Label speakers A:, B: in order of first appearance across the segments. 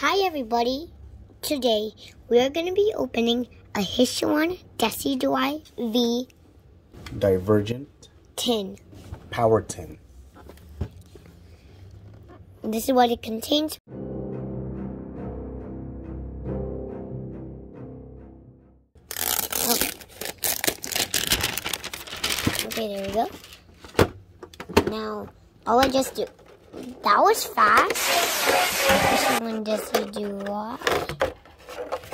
A: Hi everybody. Today we are going to be opening a Hisuian Decidueye V
B: Divergent
A: tin.
B: Power Tin.
A: This is what it contains. Okay. Okay, there we go. Now, all I just do. That was fast. Hisuian Decidueye.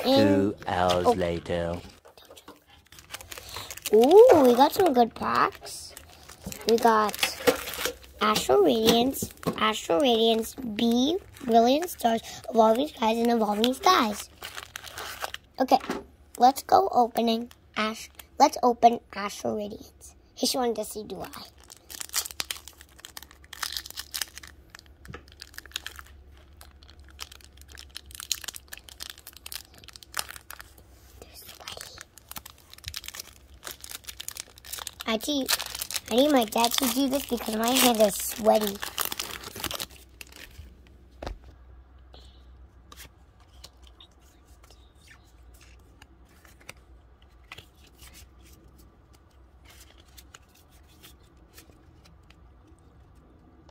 C: Two hours
A: oh.
C: later.
A: Ooh, we got some good packs. We got Astral Radiance, Astral Radiance, B, Brilliant Stars, Evolving Skies, and Evolving Skies. Okay, let's go opening Ash. Let's open Astral Radiance. Hisuian Decidueye. I need, I need my dad to do this because my hands are sweaty.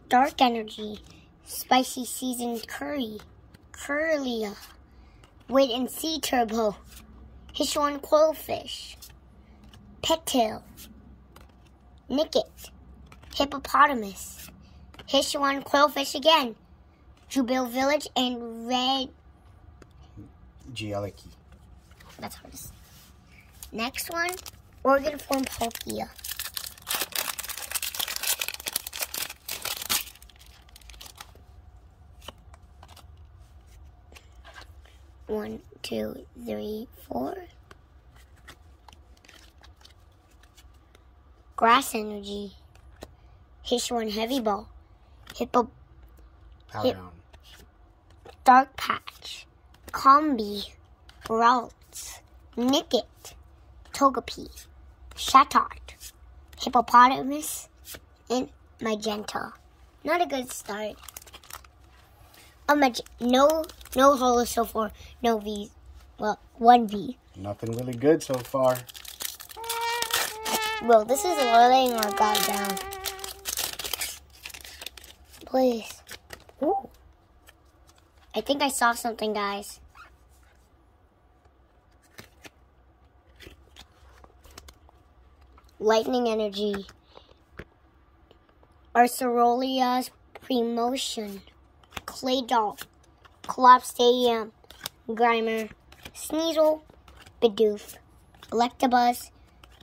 A: Dark Energy, Spicy Seasoned Curry, Kirlia, Wait and See Turbo, Hisuian Qwilfish, Petil, Nickit, Hippopotamus, Hisuian Qwilfish again, Jubil Village, and Red.
B: Gialiki.
A: That's hard to say. Next one, Organ Form Palkia. One, two, three, four. Grass Energy. Hisuian Heavy Ball. Hippo
B: Power. Down.
A: Dark Patch, Combee, Ralts, Nickit, Togepi, Shatart, Hippopotamus, and Magenta. Not a good start. A mag- no, no holo so far, no V. Well, one V.
B: Nothing really good so far.
A: Well, this is letting our god down. Please. Ooh. I think I saw something, guys. Lightning energy. Arcerolia's Premotion. Claydol. Collapse Stadium. Grimer. Sneasel. Bidoof. Electabuzz.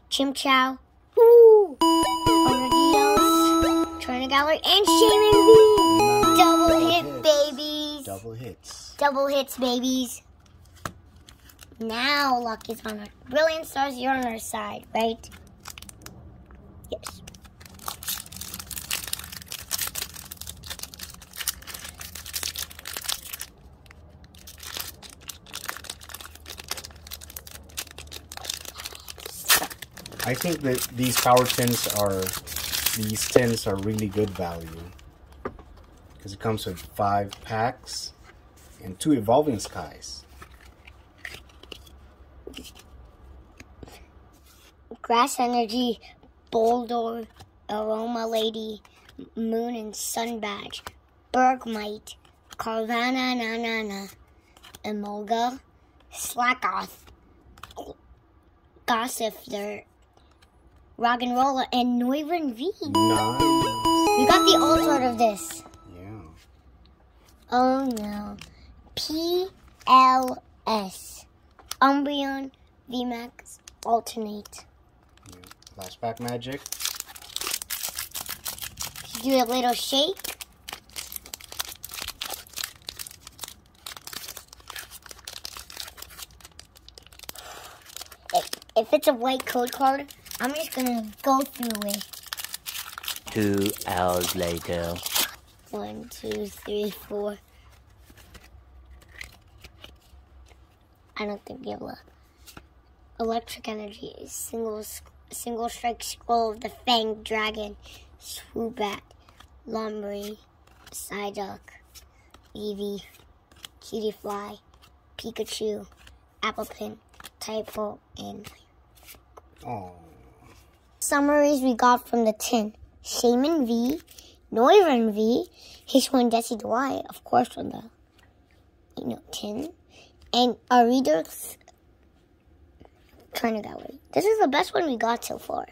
A: Chimchar. Woo! Armadillos. Trinagaller. And Shaymin V. Double hit, babies.
B: Double hits.
A: Double hits, babies. Now luck is on our brilliant stars. You're on our side, right? Yes.
B: I think that these power tins are, these tins are really good value. Because it comes with five packs and two evolving skies.
A: Grass Energy, Boulder, Aroma Lady, Moon and Sun Badge, Bergmite, Carvana Nanana, Emolga, Slakoth, Gossifleur, Rock and Roller, and Noivern V.
B: Nice.
A: We got the old sort of this.
B: Yeah.
A: Oh no. PLS. Umbreon VMAX Alternate.
B: yeah. Last pack magic.
A: Do a little shake. If, if it's a white code card, I'm just gonna go through it.
C: Two hours later.
A: One, two, three, four. I don't think we have a electric energy. Single single strike scroll of the fanged dragon. Swoobat. Lumbray. Psyduck. Eevee. Cutiefly, Pikachu, Applepin, Typo, and
B: Oh,
A: summaries we got from the tin. Shaymin V, Noivern V, H1 Desi Dwight, of course from the you know tin, and our readers Trinidad way. This is the best one we got so far.